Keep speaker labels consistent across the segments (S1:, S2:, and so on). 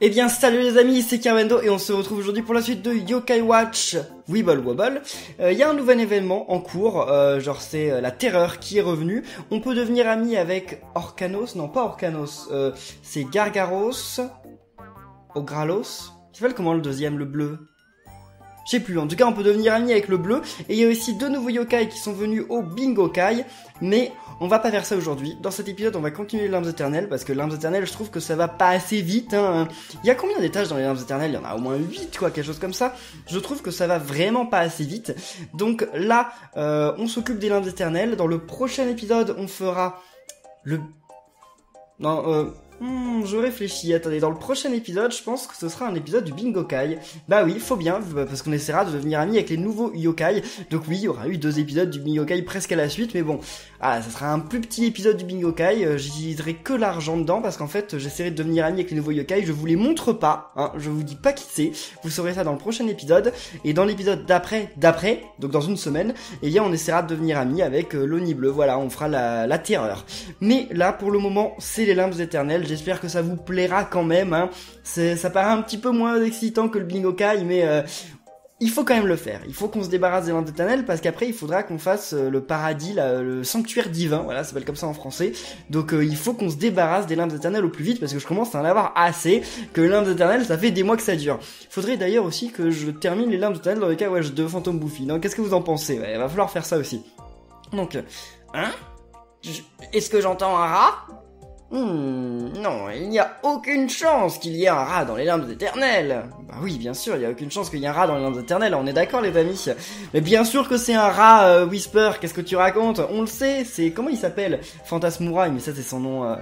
S1: Eh bien salut les amis, c'est Carmendo et on se retrouve aujourd'hui pour la suite de Yokai Watch Weeble Wobble. Il euh, y a un nouvel événement en cours, euh, genre c'est euh, la terreur qui est revenue. On peut devenir ami avec Orcanos, non pas Orcanos, euh, c'est Gargaros, Ogralos. Il s'appelle comment le deuxième, le bleu? Je sais plus, en tout cas on peut devenir ami avec le bleu. Et il y a aussi deux nouveaux yokai qui sont venus au Bingo Kai. Mais on va pas faire ça aujourd'hui. Dans cet épisode on va continuer les larmes éternelles. Parce que larmes éternelles je trouve que ça va pas assez vite. Hein. Il y a combien d'étages dans les larmes éternelles? Il y en a au moins 8 quoi, quelque chose comme ça. Je trouve que ça va vraiment pas assez vite. Donc là euh, on s'occupe des larmes éternelles. Dans le prochain épisode on fera le... Non, euh... Hmm, je réfléchis. Attendez, dans le prochain épisode, je pense que ce sera un épisode du Bingo Kai. Bah oui, faut bien, parce qu'on essaiera de devenir amis avec les nouveaux yokai. Donc oui, il y aura eu deux épisodes du Bingo Kai presque à la suite, mais bon, ah, ça sera un plus petit épisode du Bingo Kai. Euh, J'utiliserai que l'argent dedans, parce qu'en fait, j'essaierai de devenir ami avec les nouveaux yokai. Je vous les montre pas, hein, je vous dis pas qui c'est. Vous saurez ça dans le prochain épisode. Et dans l'épisode d'après, d'après, donc dans une semaine, eh bien, on essaiera de devenir amis avec euh, l'Oni bleu. Voilà, on fera la, la terreur. Mais là, pour le moment, c'est les limbes éternelles. J'espère que ça vous plaira quand même. Hein. Ça paraît un petit peu moins excitant que le Bingo Kai, mais euh, il faut quand même le faire. Il faut qu'on se débarrasse des lampes éternelles parce qu'après il faudra qu'on fasse euh, le paradis, le sanctuaire divin, voilà, ça s'appelle comme ça en français. Donc euh, il faut qu'on se débarrasse des lampes éternelles au plus vite parce que je commence à en avoir assez. Que les lampes éternelles, ça fait des mois que ça dure. Faudrait d'ailleurs aussi que je termine les lampes éternelles dans le cas je de fantôme bouffi. Donc qu'est-ce que vous en pensez? Il va falloir faire ça aussi. Donc, hein? Est-ce que j'entends un rat? Hmm, non, il n'y a aucune chance qu'il y ait un rat dans les limbes éternelles. Bah oui, bien sûr, il n'y a aucune chance qu'il y ait un rat dans les limbes éternelles, on est d'accord les amis. Mais bien sûr que c'est un rat, euh, Whisper, qu'est-ce que tu racontes? On le sait, c'est... Comment il s'appelle? Fantasmouraï, mais ça c'est son nom... Euh,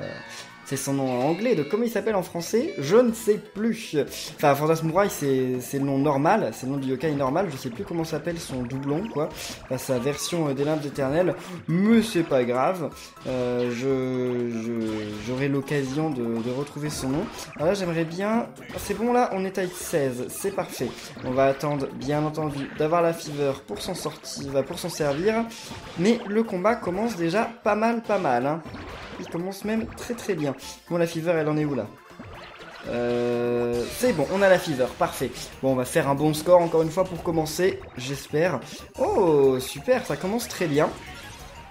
S1: c'est son nom en anglais. De comment il s'appelle en français Je ne sais plus. Enfin, Fantasmurai, c'est c'est le nom normal, c'est le nom du yokai normal. Je sais plus comment s'appelle son doublon, quoi. Enfin, sa version euh, des limbes éternelles. Mais c'est pas grave. Euh, je j'aurai l'occasion de, de, retrouver son nom. Alors là, j'aimerais bien. C'est bon là, on est taille 16. C'est parfait. On va attendre, bien entendu, d'avoir la fever pour s'en sortir, pour s'en servir. Mais le combat commence déjà pas mal, pas mal. Hein. Il commence même très très bien. Bon, la fever, elle en est où là euh, c'est bon, on a la fever, parfait. Bon, on va faire un bon score encore une fois pour commencer, j'espère. Oh, super, ça commence très bien.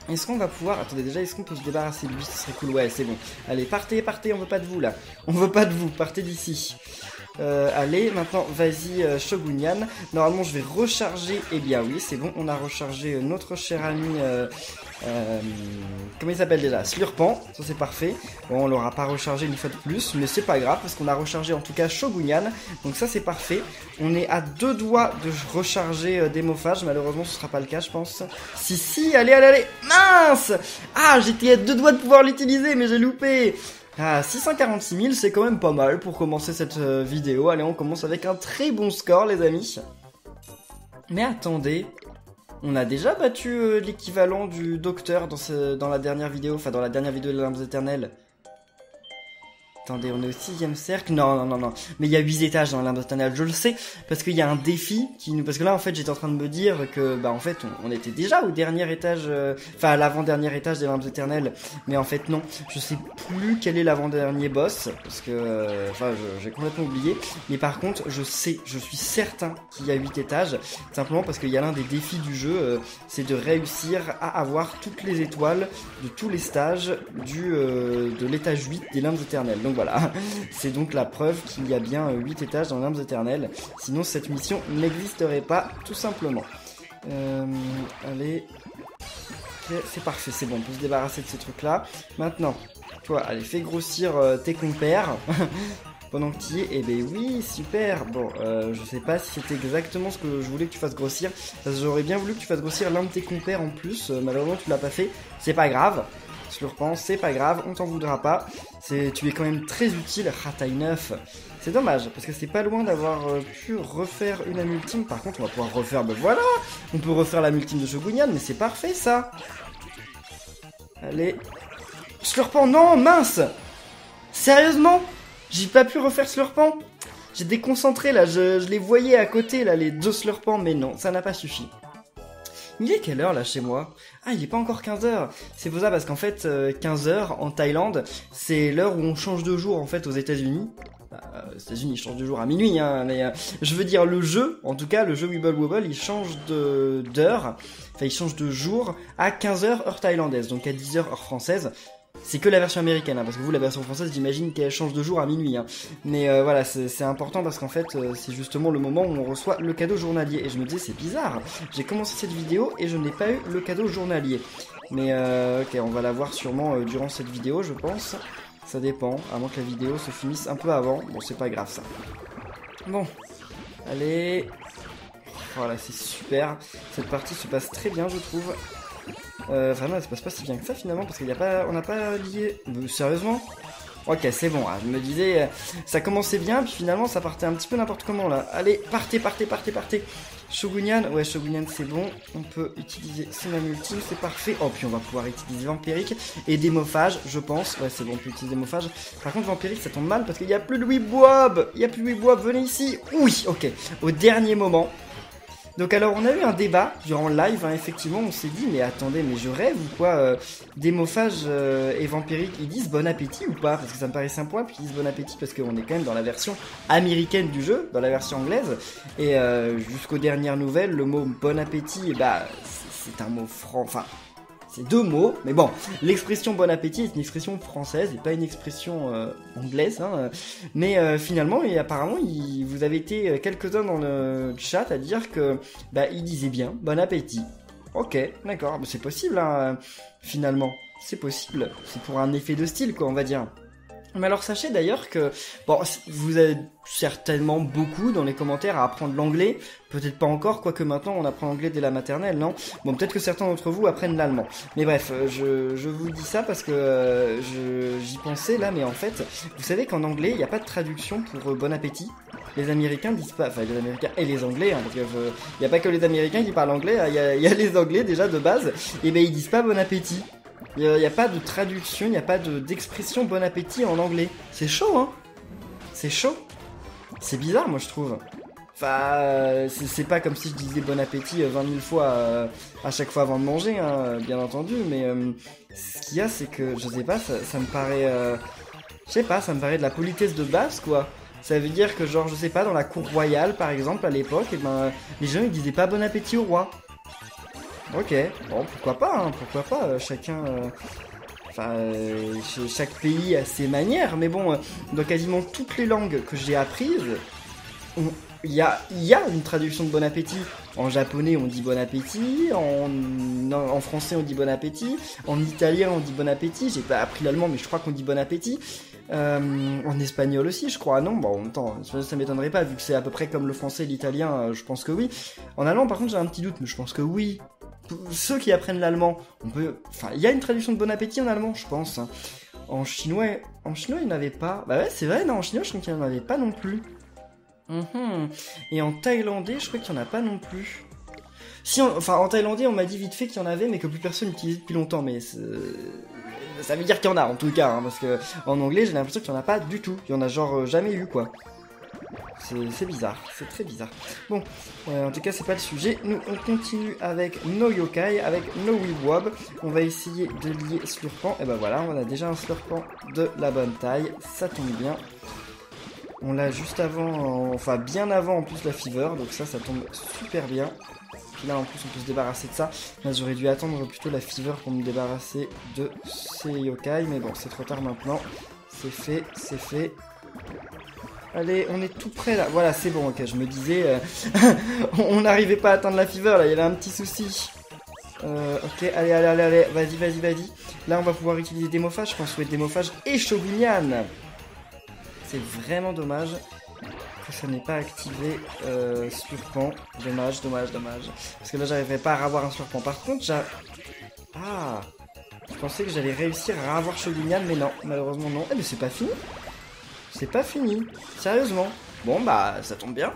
S1: Est-ce qu'on va pouvoir... Attendez, déjà, est-ce qu'on peut se débarrasser de lui Ce serait cool. Ouais, c'est bon. Allez, partez, partez, on veut pas de vous, là. On veut pas de vous, partez d'ici. Euh, allez, maintenant, vas-y, euh, Shogunian. Normalement, je vais recharger. Eh bien, oui, c'est bon. On a rechargé notre cher ami euh, euh, comment il s'appelle déjà? Slurpan, ça c'est parfait. Bon, on l'aura pas rechargé une fois de plus, mais c'est pas grave parce qu'on a rechargé en tout cas Shogunyan. Donc ça c'est parfait. On est à deux doigts de recharger euh, Démophage. Malheureusement, ce sera pas le cas, je pense. Si, si, allez, allez, allez Mince Ah, j'étais à deux doigts de pouvoir l'utiliser, mais j'ai loupé ah, 646 000, c'est quand même pas mal pour commencer cette euh, vidéo. Allez, on commence avec un très bon score, les amis. Mais attendez, on a déjà battu euh, l'équivalent du docteur dans, la dernière vidéo, enfin dans la dernière vidéo de l'Armes éternelles. Attendez, on est au sixième cercle. Non, non, non, non. Mais il y a huit étages dans éternelle. Je le sais parce qu'il y a un défi qui nous. Parce que là, en fait, j'étais en train de me dire que, bah, en fait, on, était déjà au dernier étage, euh, enfin, à l'avant-dernier étage des Lampes éternelles. Mais en fait, non. Je sais plus quel est l'avant-dernier boss parce que, euh, enfin, j'ai complètement oublié. Mais par contre, je sais, je suis certain qu'il y a huit étages. Simplement parce qu'il y a l'un des défis du jeu, euh, c'est de réussir à avoir toutes les étoiles de tous les stages du de l'étage 8 des Lampes éternelles. Voilà, c'est donc la preuve qu'il y a bien 8 étages dans l'âme éternelles. Sinon cette mission n'existerait pas, tout simplement. Euh, allez, c'est parfait, c'est bon, on peut se débarrasser de ces trucs-là. Maintenant, toi, allez, fais grossir euh, tes compères. pendant que tu y es, eh ben oui, super. Bon, euh, je sais pas si c'était exactement ce que je voulais que tu fasses grossir. J'aurais bien voulu que tu fasses grossir l'un de tes compères en plus. malheureusement, tu l'as pas fait. C'est pas grave. Slurpan, c'est pas grave, on t'en voudra pas. Tu es quand même très utile, Rataille 9. C'est dommage, parce que c'est pas loin d'avoir euh, pu refaire une âme. Par contre, on va pouvoir refaire, ben voilà On peut refaire la ultime de Shogunyan, mais c'est parfait, ça Allez. Slurpan, non, mince Sérieusement? J'ai pas pu refaire Slurpan J'ai déconcentré, là, je, je, les voyais à côté, là, les deux Slurpans, mais non, ça n'a pas suffi. Il est quelle heure là chez moi? Ah, il est pas encore 15h. C'est pour ça parce qu'en fait, 15h en Thaïlande, c'est l'heure où on change de jour en fait aux États-Unis. Bah, aux États-Unis, ils changent de jour à minuit, hein, mais euh, je veux dire le jeu, en tout cas le jeu Wibble Wobble, il change de d'heure, enfin il change de jour à 15h heure thaïlandaise, donc à 10h heure française. C'est que la version américaine, hein, parce que vous, la version française, j'imagine qu'elle change de jour à minuit. Hein. Mais euh, voilà, c'est important parce qu'en fait, euh, c'est justement le moment où on reçoit le cadeau journalier. Et je me disais, c'est bizarre. J'ai commencé cette vidéo et je n'ai pas eu le cadeau journalier. Mais euh, ok, on va la voir sûrement durant cette vidéo, je pense. Ça dépend, à moins que la vidéo se finisse un peu avant. Bon, c'est pas grave ça. Bon, allez. Voilà, c'est super. Cette partie se passe très bien, je trouve. Euh, non, ça se passe pas si bien que ça finalement parce qu'il a pas, on n'a pas lié. sérieusement? Ok, c'est bon. Hein. Je me disais, euh, ça commençait bien, puis finalement ça partait un petit peu n'importe comment là. Allez, partez, partez, partez, partez. Shogunyan, ouais, Shogunyan c'est bon. On peut utiliser Tsunami Ultime, c'est parfait. Oh, puis on va pouvoir utiliser Vampirique et Démophage, je pense. Ouais, c'est bon, on peut utiliser Démophage. Par contre, Vampirique ça tombe mal parce qu'il n'y a plus de Weebob. Il n'y a plus de Weebob, venez ici. Oui, ok. Au dernier moment, donc alors on a eu un débat durant le live, hein, effectivement on s'est dit mais attendez mais je rêve ou quoi euh, euh, et Vampirique ils disent bon appétit ou pas? Parce que ça me paraissait un puis ils disent bon appétit parce qu'on est quand même dans la version américaine du jeu, dans la version anglaise. Et euh, jusqu'aux dernières nouvelles le mot bon appétit bah c'est un mot franc, enfin c'est deux mots, mais bon, l'expression bon appétit est une expression française et pas une expression euh, anglaise. Hein, mais euh, finalement, et apparemment, vous avez été quelques-uns dans le chat à dire que bah il disait bien bon appétit. Ok, d'accord, c'est possible hein, finalement, c'est possible. C'est pour un effet de style quoi, on va dire. Mais alors sachez d'ailleurs que bon, vous êtes certainement beaucoup dans les commentaires à apprendre l'anglais, peut-être pas encore, quoique maintenant on apprend l'anglais dès la maternelle, non? Bon, peut-être que certains d'entre vous apprennent l'allemand. Mais bref, euh, je, je, vous dis ça parce que euh, j'y pensais là, mais en fait, vous savez qu'en anglais, il n'y a pas de traduction pour euh, bon appétit. Les Américains disent pas, enfin les Américains et les Anglais, hein, parce il n'y a pas que les Américains qui parlent anglais, hein, il y, y, a, les Anglais déjà de base, et ben ils disent pas bon appétit. Il n'y a, pas de traduction, il n'y a pas d'expression bon appétit en anglais. C'est chaud, hein C'est chaud. C'est bizarre, moi, je trouve. Enfin, c'est pas comme si je disais bon appétit 20 euh, 000 fois euh, à chaque fois avant de manger, hein, bien entendu, mais euh, ce qu'il y a, c'est que, je sais pas, ça, me paraît... je sais pas, ça me paraît de la politesse de base, quoi. Ça veut dire que, genre, je sais pas, dans la cour royale, par exemple, à l'époque, eh ben, les gens, ils disaient pas bon appétit au roi. Ok, bon, pourquoi pas, hein, pourquoi pas, euh, chacun... Euh, enfin, euh, chaque pays a ses manières, mais bon, dans quasiment toutes les langues que j'ai apprises, il y a, y a une traduction de bon appétit. En japonais, on dit bon appétit. En, en français, on dit bon appétit. En italien, on dit bon appétit. J'ai pas appris l'allemand, mais je crois qu'on dit bon appétit. en espagnol aussi, je crois. Non, bon, en même temps, ça, m'étonnerait pas, vu que c'est à peu près comme le français et l'italien, je pense que oui. En allemand, par contre, j'ai un petit doute, mais je pense que oui ceux qui apprennent l'allemand, on peut. Enfin, il y a une traduction de bon appétit en allemand, je pense. Hein. En chinois, en chinois, il n'y en avait pas. Bah ouais, c'est vrai, non, en chinois, je crois qu'il n'y en avait pas non plus. Mhm. Et en thaïlandais, je crois qu'il n'y en a pas non plus. Si, enfin, en thaïlandais, on m'a dit vite fait qu'il y en avait, mais que plus personne n'utilisait depuis longtemps. Mais ça veut dire qu'il y en a, en tout cas, hein, parce que en anglais, j'ai l'impression qu'il n'y en a pas du tout. Il y en a genre euh, jamais eu, quoi. C'est bizarre, c'est très bizarre. Bon, euh, en tout cas, c'est pas le sujet. Nous, on continue avec No Yokai, avec No Weewob. On va essayer de lier Slurpant. Et ben voilà, on a déjà un Slurpant de la bonne taille. Ça tombe bien. On l'a juste avant, enfin bien avant en plus la Fever, donc ça, ça tombe super bien. Puis là, en plus, on peut se débarrasser de ça. Là, j'aurais dû attendre plutôt la Fever pour me débarrasser de ces yokai, mais bon, c'est trop tard maintenant. C'est fait, c'est fait. Allez, on est tout près là. Voilà, c'est bon, ok, je me disais... Euh, on n'arrivait pas à atteindre la fever, là, il y avait un petit souci. Euh, ok, allez, allez, allez, allez, vas-y, vas-y, vas-y. Là, on va pouvoir utiliser Démophage, je pense, ouais, Démophage et Shogunyan. C'est vraiment dommage que ça n'ait pas activé euh, Slurpant. Dommage, dommage, dommage. Parce que là, j'arriverais pas à avoir un Slurpant. Par contre, j'ai... Ah Je pensais que j'allais réussir à avoir Shogunyan, mais non, malheureusement non. Eh, mais c'est pas fini c'est pas fini. Sérieusement. Bon, bah, ça tombe bien.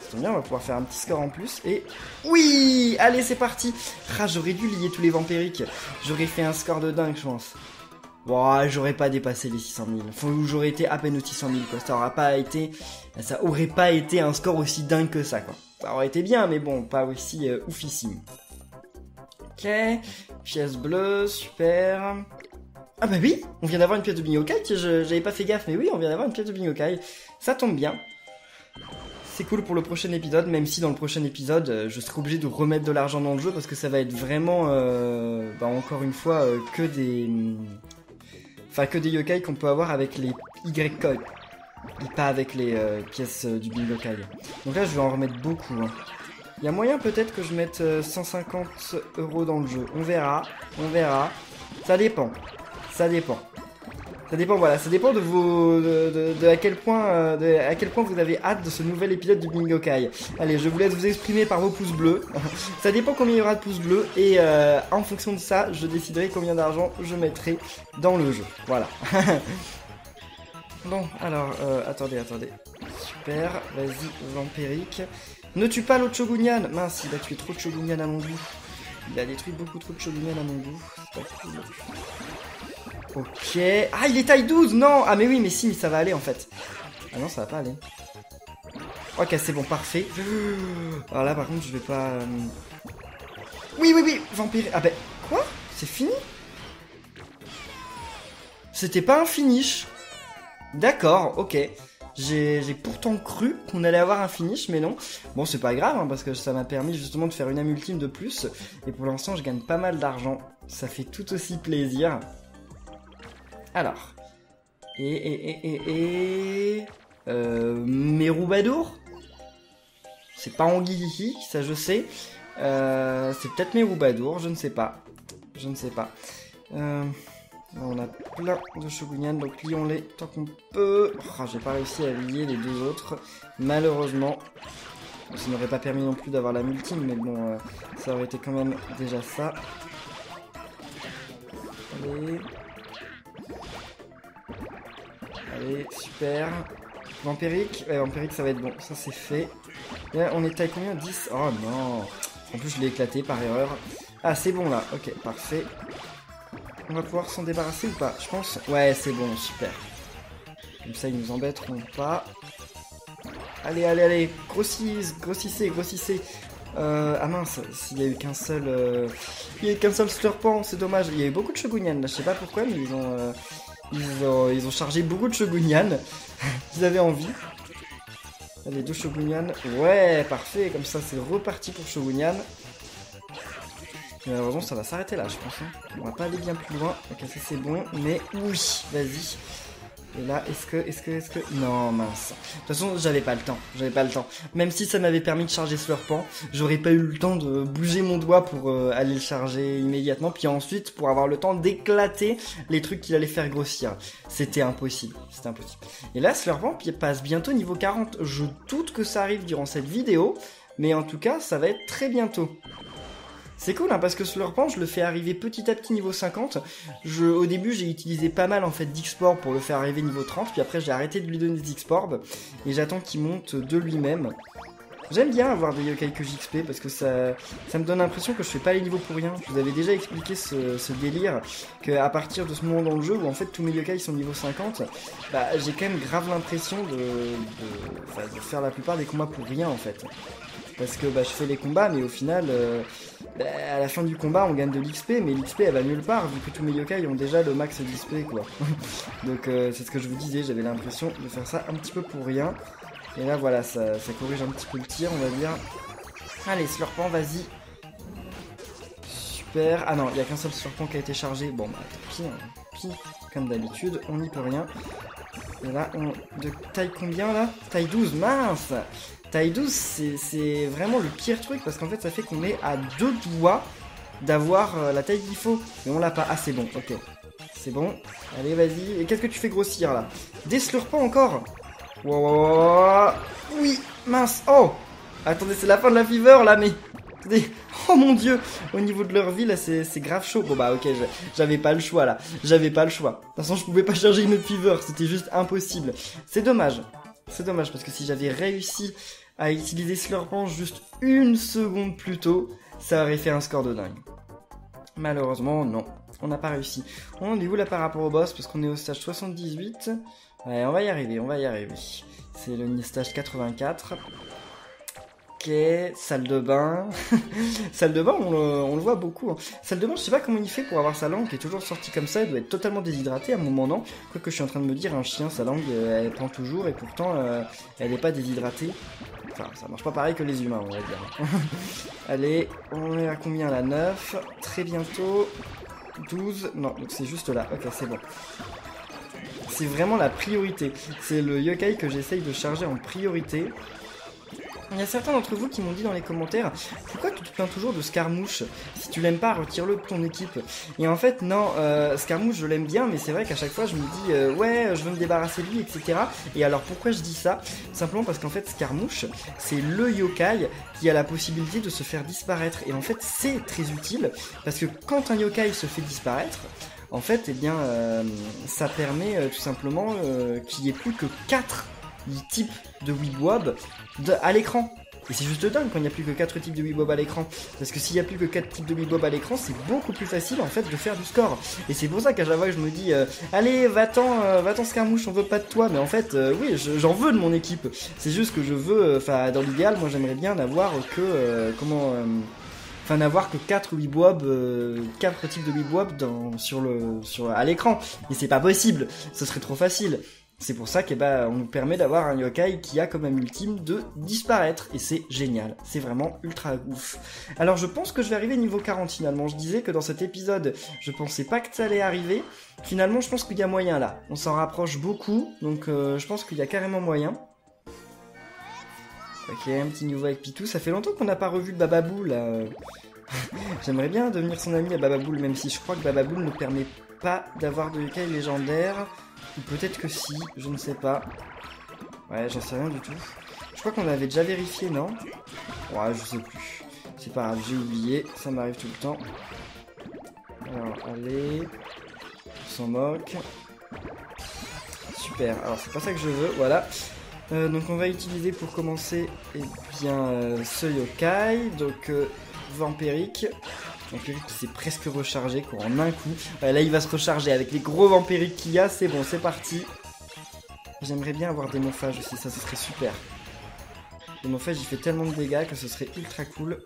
S1: Ça tombe bien, on va pouvoir faire un petit score en plus. Et oui Allez, c'est parti Ah, j'aurais dû lier tous les vampiriques. J'aurais fait un score de dingue, je pense. Bon, j'aurais pas dépassé les 600 000. Faut, j'aurais été à peine aux 600 000, quoi. Ça aurait pas été, ça aurait pas été un score aussi dingue que ça, quoi. Ça aurait été bien, mais bon, pas aussi euh, oufissime. Ok. Pièce bleue, super. Ah bah oui, on vient d'avoir une pièce de Bingokai, j'avais pas fait gaffe, mais oui, on vient d'avoir une pièce de Bingokai. Ça tombe bien. C'est cool pour le prochain épisode, même si dans le prochain épisode, euh, je serai obligé de remettre de l'argent dans le jeu parce que ça va être vraiment, euh, bah encore une fois, euh, que des... Enfin, que des yokai qu'on peut avoir avec les Y-Code. Et pas avec les pièces du Bingokai. Donc là, je vais en remettre beaucoup. Hein. Il y a moyen peut-être que je mette 150 euros dans le jeu. On verra, on verra. Ça dépend. Ça dépend. Ça dépend, voilà, ça dépend de vos, de, à quel point, euh, de, à quel point vous avez hâte de ce nouvel épisode du Bingo Kai. Allez, je vous laisse vous exprimer par vos pouces bleus. ça dépend combien il y aura de pouces bleus et euh, en fonction de ça, je déciderai combien d'argent je mettrai dans le jeu. Voilà. bon, alors, euh, attendez, attendez. Super, vas-y, Vampirique. Ne tue pas l'autre Shogunyan Mince, il a tué trop de Shogunyan à mon goût. Il a détruit beaucoup trop de Shogunyan à mon goût. C'est pas. Ok. Ah, il est taille 12 Non Ah, mais oui, mais si, mais ça va aller, en fait. Ah non, ça va pas aller. Ok, c'est bon, parfait. Alors là, par contre, je vais pas... Euh, oui, oui, oui Vampire... Ah ben... Quoi? C'est fini? C'était pas un finish D'accord, ok. J'ai pourtant cru qu'on allait avoir un finish, mais non. Bon, c'est pas grave, hein, parce que ça m'a permis justement de faire une âme ultime de plus. Et pour l'instant, je gagne pas mal d'argent. Ça fait tout aussi plaisir. Alors. Et, et, et, et. Euh, Meroubadour C'est pas Anguille ça je sais. Euh, c'est peut-être Meroubadour, je ne sais pas. Je ne sais pas. Euh, on a plein de Shogunyan, donc lions-les tant qu'on peut. Oh, J'ai pas réussi à lier les deux autres, malheureusement. Ça n'aurait pas permis non plus d'avoir la multime, mais bon, euh, ça aurait été quand même déjà ça. Allez. Allez, super. Vampirique Ouais, Vampirique, ça va être bon. Ça, c'est fait. on est à combien? 10 Oh non En plus, je l'ai éclaté par erreur. Ah, c'est bon, là. Ok, parfait. On va pouvoir s'en débarrasser ou pas? Je pense. Ouais, c'est bon, super. Comme ça, ils nous embêteront pas. Allez, allez, allez. Grossissez, grossissez, grossissez. Euh, ah mince, s'il y a eu qu'un seul... Euh, il y a eu qu'un seul slurpant, c'est dommage. Il y a eu beaucoup de shogunyan, là. Je sais pas pourquoi, mais ils ont... Euh, ils ont, ils ont chargé beaucoup de Shogunyan. Ils avaient envie. Allez, deux Shogunyan. Ouais, parfait. Comme ça, c'est reparti pour Shogunyan. Malheureusement, ça va s'arrêter là, je pense. Hein. On va pas aller bien plus loin. Ok, ça c'est bon. Mais oui, vas-y. Et là, est-ce que, est-ce que, est-ce que... Non, mince. De toute façon, j'avais pas le temps. J'avais pas le temps. Même si ça m'avait permis de charger Slurpant, j'aurais pas eu le temps de bouger mon doigt pour euh, aller le charger immédiatement. Puis ensuite, pour avoir le temps d'éclater les trucs qu'il allait faire grossir. C'était impossible. C'était impossible. Et là, Slurpant passe bientôt niveau 40. Je doute que ça arrive durant cette vidéo. Mais en tout cas, ça va être très bientôt. C'est cool hein, parce que Slurpant je le fais arriver petit à petit niveau 50. Je, au début j'ai utilisé pas mal en fait d'Xporb pour le faire arriver niveau 30, puis après j'ai arrêté de lui donner des Xporb et j'attends qu'il monte de lui-même. J'aime bien avoir des yokai que j'XP parce que ça, ça me donne l'impression que je fais pas les niveaux pour rien. Je vous avais déjà expliqué ce, délire qu'à partir de ce moment dans le jeu où en fait tous mes yokai sont niveau 50, bah j'ai quand même grave l'impression de, de, de, faire la plupart des combats pour rien en fait. Parce que bah, je fais les combats mais au final euh, bah, à la fin du combat, on gagne de l'XP, mais l'XP elle va nulle part vu que tous mes yokai ont déjà le max d'XP quoi. Donc euh, c'est ce que je vous disais, j'avais l'impression de faire ça un petit peu pour rien. Et là voilà, ça, corrige un petit peu le tir, on va dire. Allez, Slurpant, vas-y. Super. Ah non, il n'y a qu'un seul Slurpant qui a été chargé. Bon bah tant pis, hein. pis comme d'habitude, on n'y peut rien. Et là, on... de taille combien là? Taille 12, mince Taille 12, c'est vraiment le pire truc parce qu'en fait, ça fait qu'on est à deux doigts d'avoir euh, la taille qu'il faut. Mais on l'a pas. Ah, c'est bon, ok. C'est bon. Allez, vas-y. Et qu'est-ce que tu fais grossir là? Des slurpants encore? Wow, Oui, mince. Oh Attendez, c'est la fin de la fever là, mais... Oh mon dieu Au niveau de leur vie, là, c'est grave chaud. Bon bah ok, j'avais pas le choix, là. J'avais pas le choix. De toute façon, je pouvais pas charger une fever. C'était juste impossible. C'est dommage. C'est dommage, parce que si j'avais réussi à utiliser Slurpant juste une seconde plus tôt, ça aurait fait un score de dingue. Malheureusement, non. On n'a pas réussi. On est où là par rapport au boss? Parce qu'on est au stage 78. Ouais, on va y arriver, on va y arriver. C'est le stage 84. Ok, salle de bain. salle de bain, on le, voit beaucoup. hein. Salle de bain, je sais pas comment il fait pour avoir sa langue qui est toujours sortie comme ça. Il doit être totalement déshydraté à un moment, non? Quoique je suis en train de me dire, un chien, sa langue, euh, elle prend toujours et pourtant, euh, elle n'est pas déshydratée. Enfin, ça marche pas pareil que les humains, on va dire. Allez, on est à combien là? 9. Très bientôt. 12. Non, donc c'est juste là. Ok, c'est bon. C'est vraiment la priorité. C'est le yokai que j'essaye de charger en priorité. Il y a certains d'entre vous qui m'ont dit dans les commentaires Pourquoi tu te plains toujours de Scarmouche Si tu l'aimes pas, retire-le de ton équipe. Et en fait, non, euh, Scarmouche, je l'aime bien, mais c'est vrai qu'à chaque fois, je me dis euh, Ouais, je veux me débarrasser de lui, etc. Et alors, pourquoi je dis ça? Simplement parce qu'en fait, Scarmouche, c'est le yokai qui a la possibilité de se faire disparaître. Et en fait, c'est très utile parce que quand un yokai se fait disparaître, en fait, eh bien, euh, ça permet euh, tout simplement qu'il n'y ait plus que 4 types de Weebwab à l'écran. Et c'est juste dingue quand il n'y a plus que 4 types de Weebwab à l'écran. Parce que s'il n'y a plus que 4 types de Weebwab à l'écran, c'est beaucoup plus facile en fait de faire du score. Et c'est pour ça qu'à chaque je me dis euh, Allez, va-t'en, euh, va-t'en Scarmouche, on veut pas de toi. Mais en fait, euh, oui, je- j'en veux de mon équipe. C'est juste que je veux, euh, enfin, dans l'idéal, moi j'aimerais bien n'avoir que. comment. Enfin, n'avoir que 4 Weebwab, euh, 4 types de Weebwab dans, sur le, sur, à l'écran. Et c'est pas possible. Ce serait trop facile. C'est pour ça qu'on bah, nous permet d'avoir un yokai qui a comme un ultime de disparaître. Et c'est génial. C'est vraiment ultra ouf. Alors je pense que je vais arriver niveau 40 finalement. Je disais que dans cet épisode, je pensais pas que ça allait arriver. Finalement, je pense qu'il y a moyen là. On s'en rapproche beaucoup. Donc euh, je pense qu'il y a carrément moyen. Ok, un petit nouveau avec Pitou. Ça fait longtemps qu'on n'a pas revu le Bababou. J'aimerais bien devenir son ami à Bababoul, même si je crois que Bababoul ne permet pas d'avoir de yokai légendaire. Ou peut-être que si, je ne sais pas. Ouais, j'en sais rien du tout. Je crois qu'on l'avait déjà vérifié, non? Ouais, je sais plus. C'est pas grave, j'ai oublié, ça m'arrive tout le temps. Alors, allez. On s'en moque. Super, alors c'est pas ça que je veux, voilà. Euh, donc on va utiliser pour commencer eh bien, euh, ce yokai, donc euh, vampirique. Vampirique qui s'est presque rechargé quoi, en un coup. Ouais, là il va se recharger avec les gros vampiriques qu'il y a, c'est bon, c'est parti. J'aimerais bien avoir des morphages aussi, ça ce serait super. Le morphage il fait tellement de dégâts que ce serait ultra cool.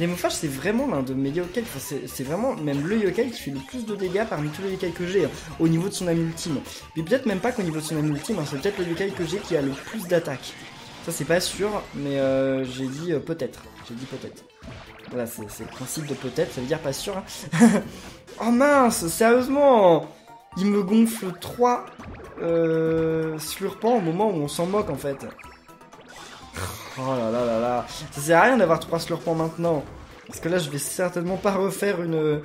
S1: Les c'est vraiment l'un de mes yokai, enfin, c'est c'est vraiment même le yokai qui fait le plus de dégâts parmi tous les yokai que j'ai, hein, au niveau de son âme ultime. Mais peut-être même pas qu'au niveau de son âme ultime, hein, c'est peut-être le yokai que j'ai qui a le plus d'attaques. Ça c'est pas sûr, mais euh, j'ai dit euh, peut-être. J'ai dit peut-être. Voilà, c'est le principe de peut-être, ça veut dire pas sûr. hein. oh mince, sérieusement Il me gonfle 3 euh, slurpants au moment où on s'en moque en fait. Oh là là là là. Ça sert à rien d'avoir 3 slurpants maintenant. Parce que là, je vais certainement pas refaire une.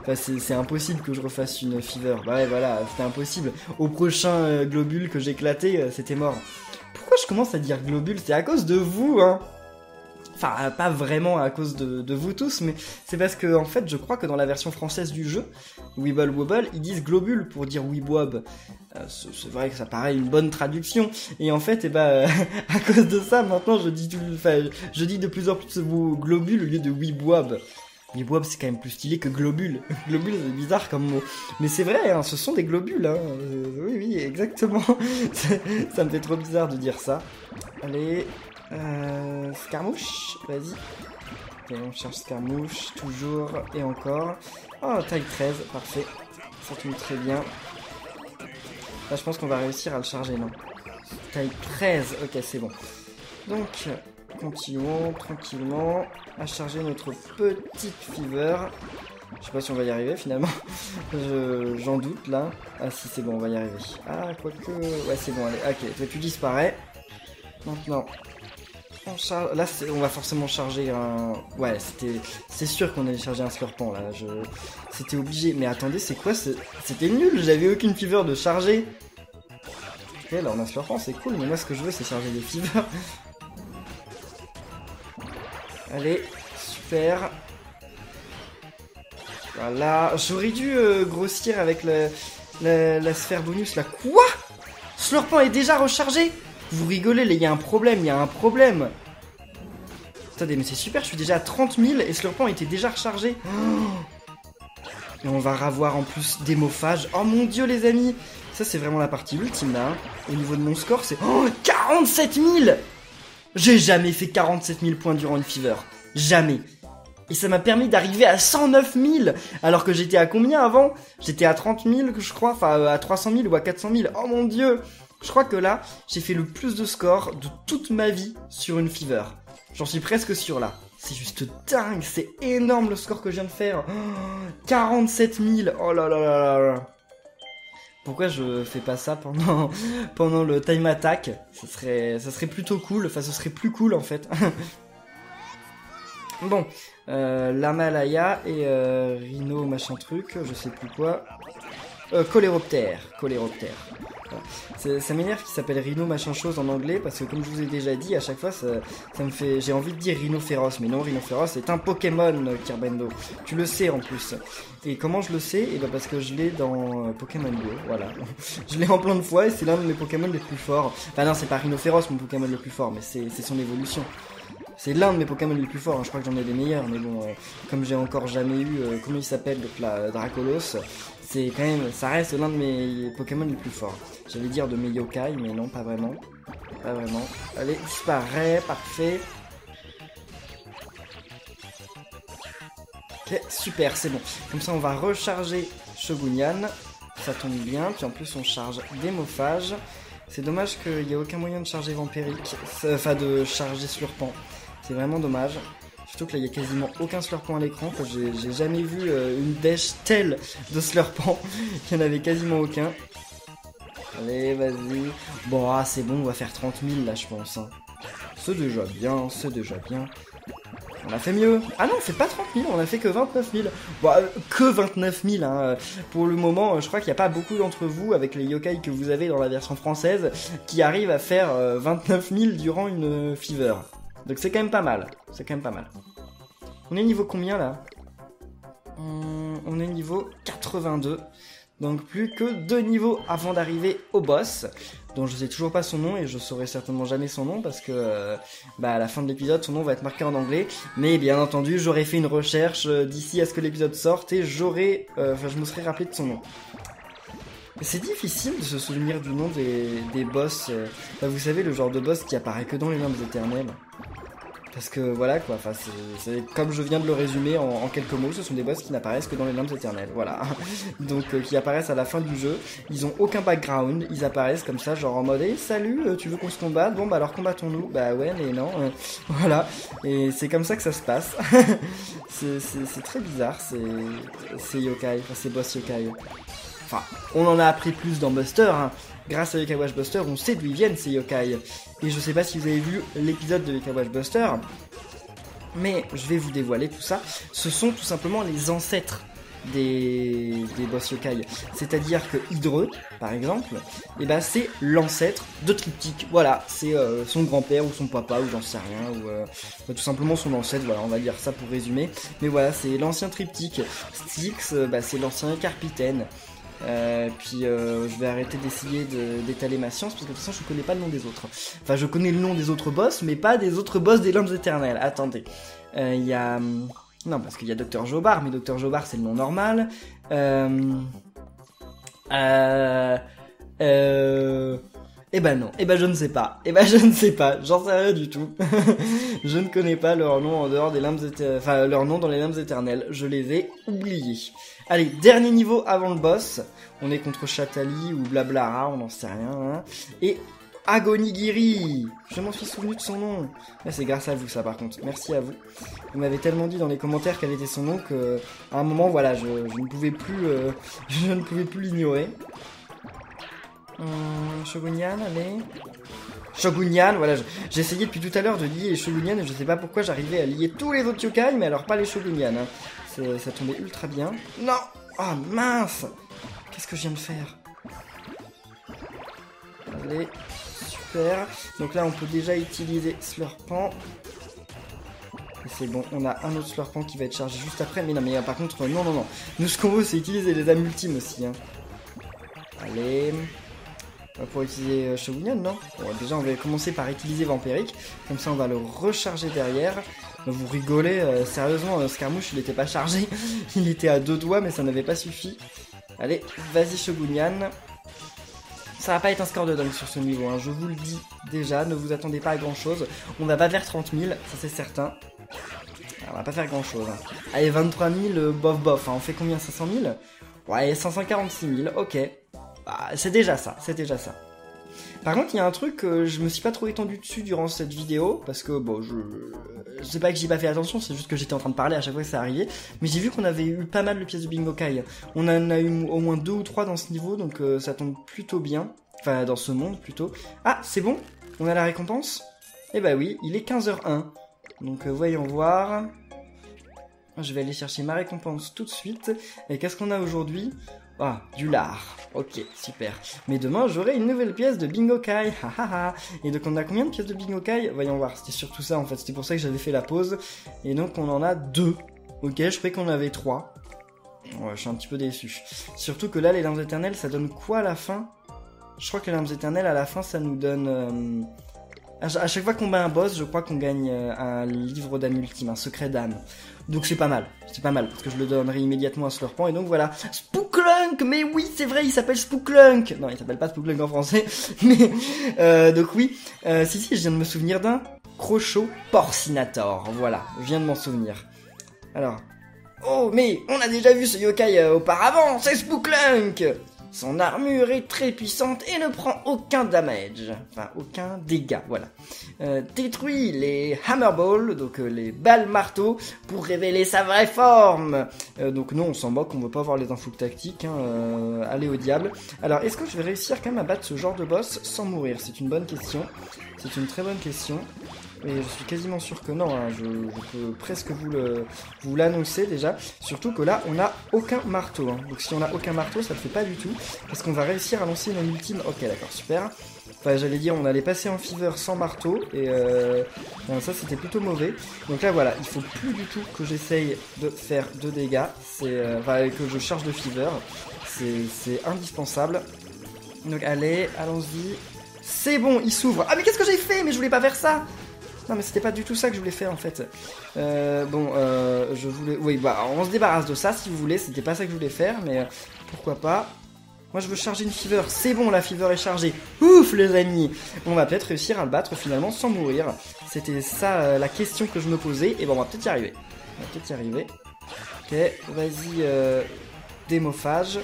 S1: Enfin, c'est impossible que je refasse une fever. Bah ouais, voilà, c'était impossible. Au prochain euh, globule que j'éclatais, euh, c'était mort. Pourquoi je commence à dire globule? C'est à cause de vous, hein. Enfin, euh, pas vraiment à cause de, vous tous, mais c'est parce que, en fait, je crois que dans la version française du jeu, Weeble Wobble, ils disent globule pour dire Weebob. Euh, c'est vrai que ça paraît une bonne traduction. Et en fait, eh ben, euh, à cause de ça, maintenant, je dis, de plus en plus globule au lieu de Weebob. Weebob, c'est quand même plus stylé que globule. globule, c'est bizarre comme mot. Mais c'est vrai, hein, ce sont des globules. Hein. Oui, oui, exactement. Ça me fait trop bizarre de dire ça. Allez, euh, Scarmouche, vas-y. On cherche Scarmouche, toujours et encore. Oh, taille 13, parfait. Ça tombe très bien. Là, je pense qu'on va réussir à le charger, non Taille 13, ok, c'est bon. Donc, continuons tranquillement à charger notre petite fever. Je sais pas si on va y arriver finalement. Je- J'en doute là. Ah si c'est bon, on va y arriver. Ah quoique... Ouais c'est bon, allez. Ok, toi tu disparais. Maintenant, Là on va forcément charger un... Ouais, c'était... C'est sûr qu'on allait charger un slurpant là. Je... C'était obligé. Mais attendez, c'est quoi. C'était nul, j'avais aucune fever de charger. Ok, là on a slurpant, c'est cool. Mais moi ce que je veux c'est charger des fevers. Allez, super. Voilà, j'aurais dû euh, grossir avec le- la sphère bonus là. Quoi? Slurpant est déjà rechargé? Vous rigolez, là, il y a un problème, il y a un problème. Attendez, mais c'est super, je suis déjà à 30 000 et Slurpant était déjà rechargé. Oh et on va avoir en plus des mophages. Oh mon dieu, les amis Ça, c'est vraiment la partie ultime là. hein. Au niveau de mon score, c'est oh, 47 000 J'ai jamais fait 47 000 points durant une fever. Jamais. Et ça m'a permis d'arriver à 109 000 Alors que j'étais à combien avant? J'étais à 30 000 je crois, enfin euh, à 300 000 ou à 400 000. Oh mon dieu Je crois que là, j'ai fait le plus de score de toute ma vie sur une fever. J'en suis presque sûr là. C'est juste dingue, c'est énorme le score que je viens de faire. 47 000 Oh là là là là pourquoi je fais pas ça pendant pendant le time attack? Ça serait ça serait plutôt cool. Enfin, ce serait plus cool en fait. bon, Lamalaya et euh, Rhino machin truc, je sais plus quoi. Euh, Coléroptère, Coléroptère. Ça m'énerve qu'il s'appelle Rhino machin chose en anglais parce que comme je vous ai déjà dit, à chaque fois ça, me fait, j'ai envie de dire Rhino féroce, mais non, Rhino féroce est un Pokémon Kirbendo. Tu le sais en plus. Et comment je le sais? Et eh ben parce que je l'ai dans euh, Pokémon Go, voilà. je l'ai en plein de fois et c'est l'un de mes Pokémon les plus forts. Enfin non, c'est pas Rhino féroce mon Pokémon le plus fort, mais c'est son évolution. C'est l'un de mes Pokémon les plus forts, hein. je crois que j'en ai des meilleurs, mais bon, euh, comme j'ai encore jamais eu, euh, comment il s'appelle, donc la Dracolos, c'est quand même, ça reste l'un de mes Pokémon les plus forts. J'allais dire de mes yokai, mais non, pas vraiment. Pas vraiment. Allez, disparaît, parfait. Ok, super, c'est bon. Comme ça, on va recharger Shogunyan. Ça tombe bien, puis en plus, on charge Démophage. C'est dommage qu'il n'y ait aucun moyen de charger Vampiric, enfin de charger Slurpan. C'est vraiment dommage. Surtout que là, il y a quasiment aucun slurpant à l'écran. J'ai jamais vu euh, une dèche telle de slurpant. il n'y en avait quasiment aucun. Allez, vas-y. Bon, ah, c'est bon, on va faire 30 000 là, je pense. Hein. C'est déjà bien, c'est déjà bien. On a fait mieux. Ah non, on fait pas 30 000, on a fait que 29 000. Bon, euh, que 29 000, hein. Pour le moment, je crois qu'il n'y a pas beaucoup d'entre vous, avec les yokai que vous avez dans la version française, qui arrivent à faire 29 euh, 000 durant une fever. Donc c'est quand même pas mal. C'est quand même pas mal. On est niveau combien là? Hum, On est niveau 82. Donc plus que deux niveaux avant d'arriver au boss, dont je sais toujours pas son nom et je saurai certainement jamais son nom parce que euh, bah, à la fin de l'épisode son nom va être marqué en anglais. Mais bien entendu j'aurais fait une recherche euh, d'ici à ce que l'épisode sorte et j'aurais, euh, je me serais rappelé de son nom. C'est difficile de se souvenir du nom des, des boss. Bah, vous savez le genre de boss qui apparaît que dans les limbes éternelles. Parce que voilà quoi, enfin c'est comme je viens de le résumer en, quelques mots, ce sont des boss qui n'apparaissent que dans les lampes éternelles, voilà. Donc euh, qui apparaissent à la fin du jeu, ils ont aucun background, ils apparaissent comme ça, genre en mode hey, salut, euh, tu veux qu'on se combatte? Bon bah alors combattons-nous Bah ouais mais non, euh, voilà. Et c'est comme ça que ça se passe. c'est très bizarre, c'est yokai, enfin c'est boss yokai. On en a appris plus dans Buster, hein. Grâce à Yokai Watch Buster, on sait d'où ils viennent ces yokai. Et je sais pas si vous avez vu l'épisode de Yokai Watch Buster, mais je vais vous dévoiler tout ça. Ce sont tout simplement les ancêtres des, boss yokai. C'est-à-dire que Hydreux, par exemple, eh ben c'est l'ancêtre de Triptyque. Voilà, c'est euh, son grand-père ou son papa ou j'en sais rien, ou euh, tout simplement son ancêtre, voilà, on va dire ça pour résumer. Mais voilà, c'est l'ancien Triptyque. Styx, euh, bah, c'est l'ancien Carpitaine. Euh, puis euh, je vais arrêter d'essayer d'étaler ma science parce que de toute façon je connais pas le nom des autres. Enfin je connais le nom des autres boss mais pas des autres boss des lampes éternelles. Attendez. Euh, il y a... Hum, non parce qu'il y a Docteur Jobard mais Docteur Jobard c'est le nom normal. Euh... Euh... Euh... Eh ben non, eh ben je ne sais pas, eh ben je ne sais pas, j'en sais rien du tout. je ne connais pas leur nom en dehors des lampes éternelles, enfin leur nom dans les lampes éternelles, je les ai oubliés. Allez, dernier niveau avant le boss, on est contre Chatali ou Blablara, on n'en sait rien. Hein. Et Agonigiri Je m'en suis souvenu de son nom. c'est grâce à vous ça par contre. Merci à vous. Vous m'avez tellement dit dans les commentaires quel était son nom que à un moment voilà je, ne pouvais plus euh, je ne pouvais plus l'ignorer. Hum, Shogunyan, allez. Shogunyan, voilà, j'ai essayé depuis tout à l'heure de lier Shogunyan et je sais pas pourquoi j'arrivais à lier tous les autres yokai, mais alors pas les Shogunyan. Hein. Ça tombait ultra bien. Non Oh mince Qu'est-ce que je viens de faire? Allez, super. Donc là, on peut déjà utiliser Slurpan. C'est bon, on a un autre Slurpan qui va être chargé juste après. Mais non, mais par contre, non, non, non. Nous, ce qu'on veut, c'est utiliser les âmes ultimes aussi. Hein. Allez pour utiliser euh, Shogunyan, non Déjà, on va commencer par utiliser Vampiric. Comme ça, on va le recharger derrière. Vous rigolez, euh, sérieusement, euh, Scarmouche, il était pas chargé. il était à deux doigts, mais ça n'avait pas suffi. Allez, vas-y Shogunyan. ça va pas être un score de dingue sur ce niveau, hein. je vous le dis déjà, ne vous attendez pas à grand chose. On va pas vers 30 000, ça c'est certain. Ah, on va pas faire grand chose. Hein. Allez, 23 000, bof bof, hein. on fait combien? 500 000 Ouais, 546 000, ok. Bah, c'est déjà ça, c'est déjà ça. Par contre, il y a un truc que je me suis pas trop étendu dessus durant cette vidéo, parce que bon, je, je sais pas que j'ai pas fait attention, c'est juste que j'étais en train de parler à chaque fois que ça arrivait, mais j'ai vu qu'on avait eu pas mal de pièces de Bingo Kai. On en a eu au moins deux ou trois dans ce niveau, donc euh, ça tombe plutôt bien. Enfin, dans ce monde plutôt. Ah, c'est bon? On a la récompense? Eh bah oui, il est 15h01. Donc euh, voyons voir. Je vais aller chercher ma récompense tout de suite. Et qu'est-ce qu'on a aujourd'hui? Ah, du lard. Ok, super. Mais demain, j'aurai une nouvelle pièce de Bingo Kai. Et donc, on a combien de pièces de Bingo Kai? Voyons voir, c'était surtout ça en fait. C'était pour ça que j'avais fait la pause. Et donc, on en a deux. Ok, je croyais qu'on avait trois. Ouais, je suis un petit peu déçu. Surtout que là, les lames éternelles, ça donne quoi à la fin? Je crois que les lames éternelles, à la fin, ça nous donne... Euh, à chaque fois qu'on bat un boss, je crois qu'on gagne euh, un livre d'âme ultime, un secret d'âme. Donc c'est pas mal, c'est pas mal, parce que je le donnerai immédiatement à Slurpant, et donc voilà. Spooklunk Mais oui, c'est vrai, il s'appelle Spooklunk Non, il s'appelle pas Spooklunk en français, mais... Euh, donc oui, euh, si si, je viens de me souvenir d'un Crochot Porcinator, voilà, je viens de m'en souvenir. Alors... Oh, mais on a déjà vu ce yokai auparavant, c'est Spooklunk son armure est très puissante et ne prend aucun damage, enfin aucun dégât, voilà. Euh, détruit les Hammerballs, donc euh, les balles marteaux, pour révéler sa vraie forme. Euh, donc non, on s'en moque, on veut pas voir les infos tactiques, hein, allez au diable. Alors, est-ce que je vais réussir quand même à battre ce genre de boss sans mourir? C'est une bonne question. C'est une très bonne question. Et je suis quasiment sûr que non, hein. je, peux presque vous le vous l'annoncer déjà. Surtout que là, on n'a aucun marteau. Hein. Donc si on n'a aucun marteau, ça ne fait pas du tout. Est-ce qu'on va réussir à lancer une ultime Ok, d'accord, super. Enfin, j'allais dire, on allait passer en fever sans marteau, et euh, ça c'était plutôt mauvais. Donc là, voilà, il faut plus du tout que j'essaye de faire de dégâts, c'est, euh, enfin, que je charge de fever, c'est indispensable. Donc allez, allons-y. C'est bon, il s'ouvre. Ah mais qu'est-ce que j'ai fait? Mais je voulais pas faire ça non mais c'était pas du tout ça que je voulais faire en fait. Euh, bon, euh, je voulais... Oui, bah on se débarrasse de ça si vous voulez, c'était pas ça que je voulais faire, mais euh, pourquoi pas. Moi je veux charger une fever, c'est bon la fever est chargée. Ouf les amis On va peut-être réussir à le battre finalement sans mourir. C'était ça la question que je me posais, et bon on va peut-être y arriver. On va peut-être y arriver. Ok, vas-y, démophage.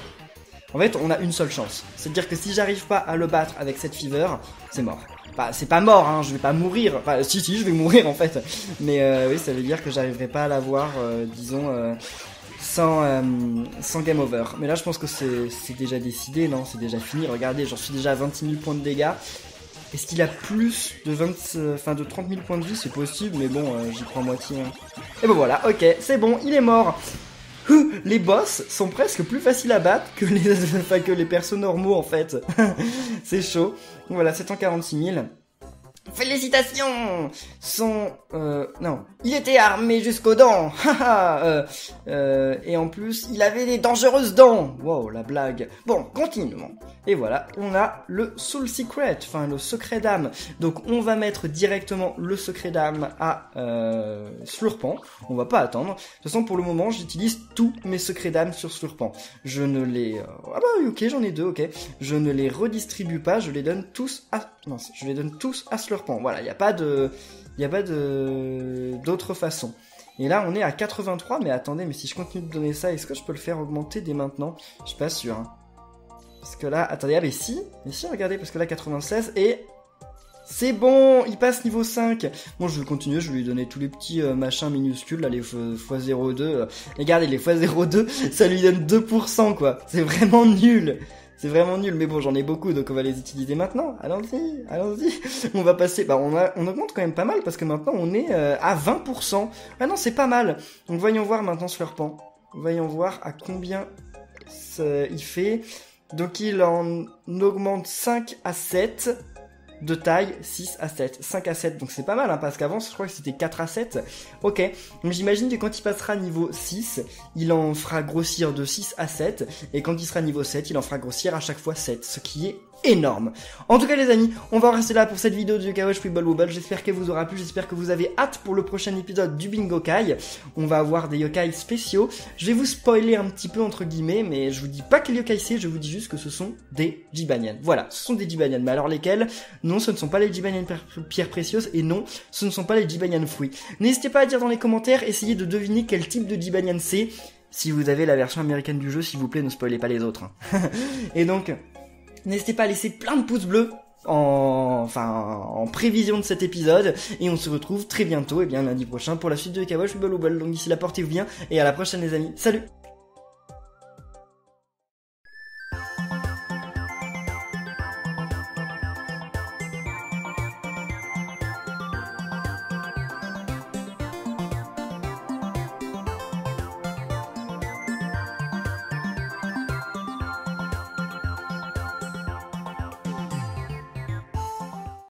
S1: En fait, on a une seule chance. C'est-à-dire que si j'arrive pas à le battre avec cette fever, c'est mort. Bah, c'est pas mort, hein, je vais pas mourir. Enfin, si, si, je vais mourir en fait. Mais euh, oui, ça veut dire que j'arriverai pas à l'avoir, euh, disons, euh, sans, sans game over. Mais là, je pense que c'est déjà décidé, non? C'est déjà fini. Regardez, j'en suis déjà à 26 000 points de dégâts. Est-ce qu'il a plus de 20, enfin de 30 000 points de vie? C'est possible, mais bon, j'y prends moitié. Hein. Et bon voilà, ok, c'est bon, il est mort. les boss sont presque plus faciles à battre que les, enfin, que les persos normaux en fait. c'est chaud. Voilà, 746 000. Félicitations Son... Euh, non. Il était armé jusqu'aux dents euh, euh, Et en plus, il avait des dangereuses dents Wow, la blague Bon, continuons. Et voilà, on a le Soul Secret, enfin le secret d'âme. Donc on va mettre directement le secret d'âme à euh, Slurpan. On va pas attendre. De toute façon, pour le moment, j'utilise tous mes secrets d'âme sur Slurpan. Je ne les... Euh, ah bah ok, j'en ai deux, ok. Je ne les redistribue pas, je les donne tous à... Non, je les donne tous à Slurpan. Voilà, il n'y a pas de... Il a pas de d'autre façon. Et là, on est à 83, mais attendez, mais si je continue de donner ça, est-ce que je peux le faire augmenter dès maintenant? Je suis pas sûr. Hein. Parce que là, attendez, ah mais si, mais si, regardez, parce que là 96 et c'est bon, il passe niveau 5. Bon, je vais continuer, je vais lui donner tous les petits euh, machins minuscules, là, les x02. regardez, les x02, ça lui donne 2%, quoi. C'est vraiment nul. C'est vraiment nul, mais bon, j'en ai beaucoup, donc on va les utiliser maintenant. Allons-y, allons-y. On va passer, bah, on, a, on augmente quand même pas mal, parce que maintenant, on est euh, à 20%. Ah non, c'est pas mal. Donc, voyons voir maintenant pan. Voyons voir à combien il fait. Donc il en augmente 5 à 7 de taille 6 à 7. 5 à 7, donc c'est pas mal, hein, parce qu'avant, je crois que c'était 4 à 7. Ok, donc j'imagine que quand il passera niveau 6, il en fera grossir de 6 à 7, et quand il sera niveau 7, il en fera grossir à chaque fois 7, ce qui est En tout cas les amis, on va rester là pour cette vidéo de Yokai Watch Football Wobble. J'espère qu'elle vous aura plu, j'espère que vous avez hâte pour le prochain épisode du Bingo Kai. On va avoir des yokai spéciaux. Je vais vous spoiler un petit peu entre guillemets, mais je vous dis pas quel yokai c'est, je vous dis juste que ce sont des Jibanyan. Voilà, ce sont des Jibanyan. Mais alors lesquels? Non, ce ne sont pas les Jibanyan pierres précieuses et non, ce ne sont pas les Jibanyan fruits. N'hésitez pas à dire dans les commentaires, essayez de deviner quel type de Jibanyan c'est. Si vous avez la version américaine du jeu, s'il vous plaît, ne spoilez pas les autres. hein. et donc, N'hésitez pas à laisser plein de pouces bleus en, enfin, en prévision de cet épisode. Et on se retrouve très bientôt, et bien lundi prochain, pour la suite de Kawash Bubble Donc d'ici là, portez-vous bien, et à la prochaine les amis. Salut